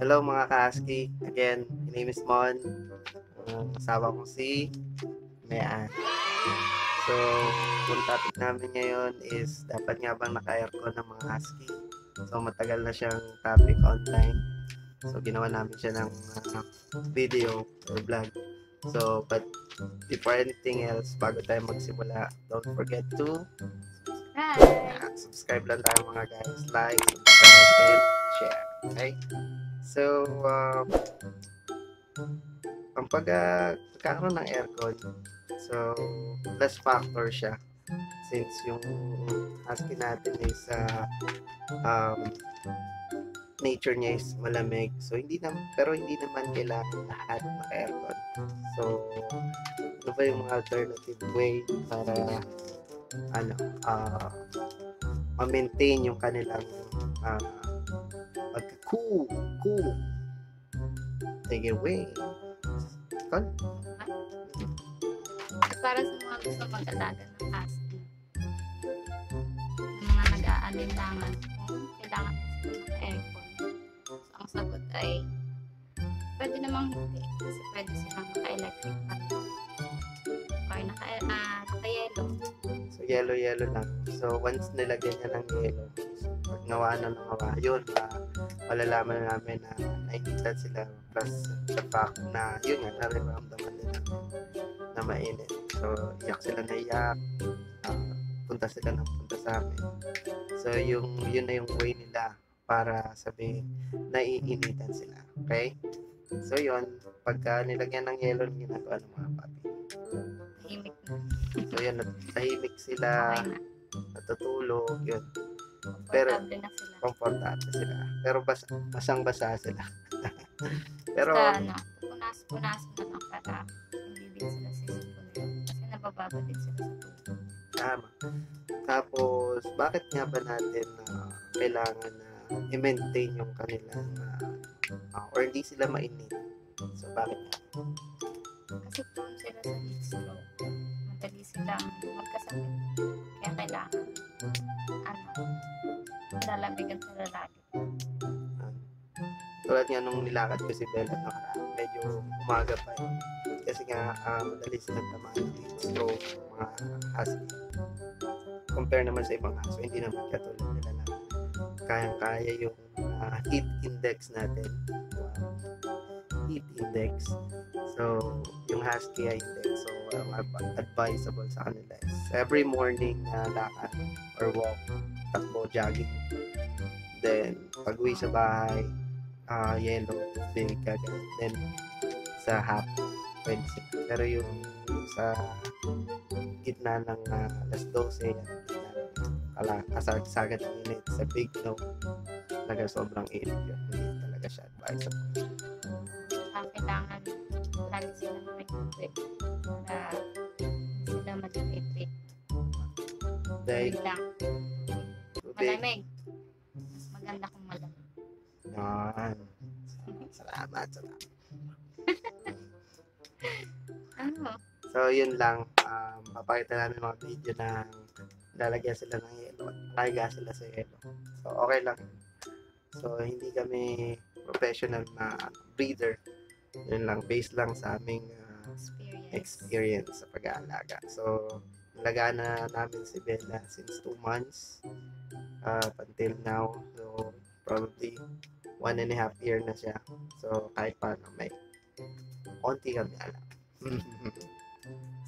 Hello mga ka-ASCII. Again, my name is Mon. Ang asawa ko si Mean. So, yung topic namin ngayon is dapat nga bang naka-aircon ng mga ASCII? So, matagal na siyang topic online. So, ginawa namin siya ng uh, video or vlog. So, but before anything else, bago tayo magsimula, don't forget to Hi! subscribe lang tayo mga guys. Like, subscribe, and share. Okay? So, um, ang pag uh, pagkakaroon ng aircon, so, plus factor siya. Since yung husky natin is uh, um, nature niya is malamig. So, hindi naman, pero hindi naman kailangan lahat maka-aircon. So, ano ba yung alternative way para ano, ah, ma-maintain yung kanilang uh, pagka-cool, cool. Take it away. Ikaw? Para sa mga gusto mag-alaga ng husky. Ng mga nag-aalinlangan kung kailangan ng aircon. So, ang sagot ay pwede namang hindi. Kasi pwede silang naka-electric fan. Or naka, ah, naka-yellow. So, yellow-yellow lang. So, once nilagyan niya ng yellow, pag nawa na ng nawa, yun, uh, malalaman na namin na nainitan sila. Plus, the fact na, yun nga, nararamdaman nila na mainit. So, iyak sila na iyak. ah, punta sila ng punta sa amin. So, yung, yun na yung way nila para sabihin, naiinitan sila. Okay? So, yun, pagka nilagyan ng yellow, ginagawa ng mga papi. Tahimik na. So, yun, tahimik sila, Okay. Natutulog, yun. Pero, Komportable na sila. komportable sila. Pero bas, basang-basa sila. Pero, Basta ano, punas-punas na lang para hindi din sila sisipunin. Kasi nabababa din sila sa tubig. tama. Tapos, bakit nga ba natin na kailangan na i-maintain yung kanilang uh, or hindi sila mainit? So, bakit? Kasi prone sila sa heat stroke. Silang magkasakit. Kaya kailangan, ano, lalamigan sila lagi. Tulad nga nung nilakad ko si Bella nakaraan, medyo umaga pa yun. Kasi nga, ah, madali silang tamaan ng stroke, mga husky. Compare naman sa ibang aso, hindi naman katulad nila na kayang-kaya yung ah, heat index natin. Wow. Heat index. So, yung husky ay. So, ang adv- advisable sa kanila is every morning na lakad or walk, takbo, jogging. Then, pag uwi sa bahay, ah yellow, tubig, kagad. Then, sa hap, pwede sila. Pero yung sa gitna ng uh, alas 12, yan, kala, kasagsagan ng init sa big no, talaga sobrang init yun. Hindi talaga siya advisable. Tubig lang. tubig, Malamig. Mas maganda kung malamig. yan. Salamat, salamat. Ano? So, yun lang. Um, papakita namin mga video na lalagyan sila ng yelo. Nakahiga sila sa yelo. So, okay lang. So, hindi kami professional na breeder. Yun lang. Based lang sa aming uh, Experience. experience sa pag-aalaga. So, nalagaan na namin si Bella since 2 months uh, until now. So, probably one and a half year na siya. So, kahit paano may konti kami alam.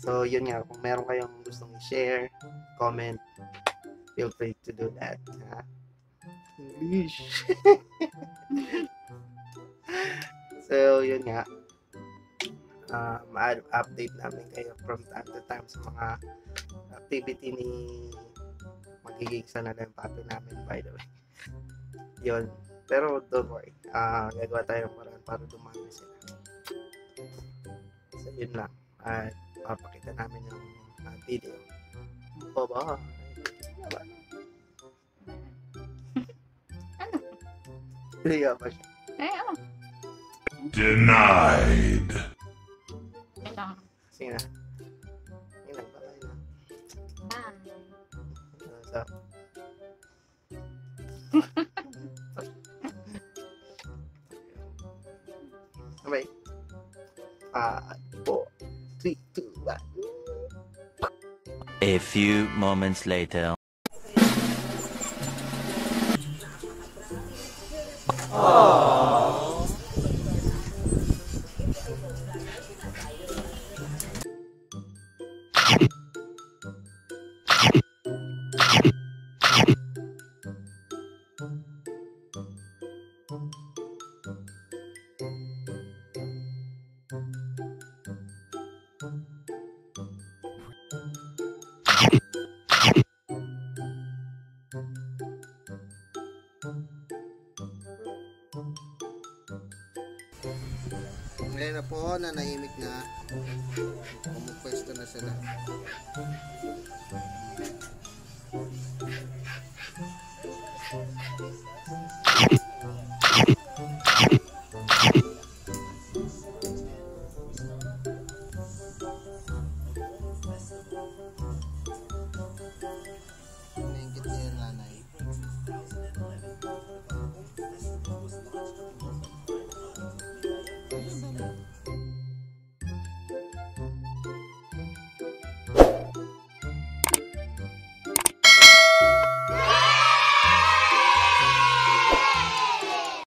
so, yun nga. Kung meron kayong gustong i-share, comment, feel free to do that. Ha? English. so, yun nga. Uh, ma-update namin kayo from time to time sa mga activity ni magiging sana lang yung papi namin by the way. yun. Pero don't worry. Ah, gagawa tayo ng paraan para dumami sila. So, yun lang. At papakita namin yung ah, video. Bye-bye. Bye-bye. Ano? Eh, oh. Denied. Kailangan. Sige na. Sige na. Bye-bye na. Ah. So, Okay. 5, 4, 3, 2, 1. A few moments later. Ngayon na po, nanahimik na. Pumupwesto na sila.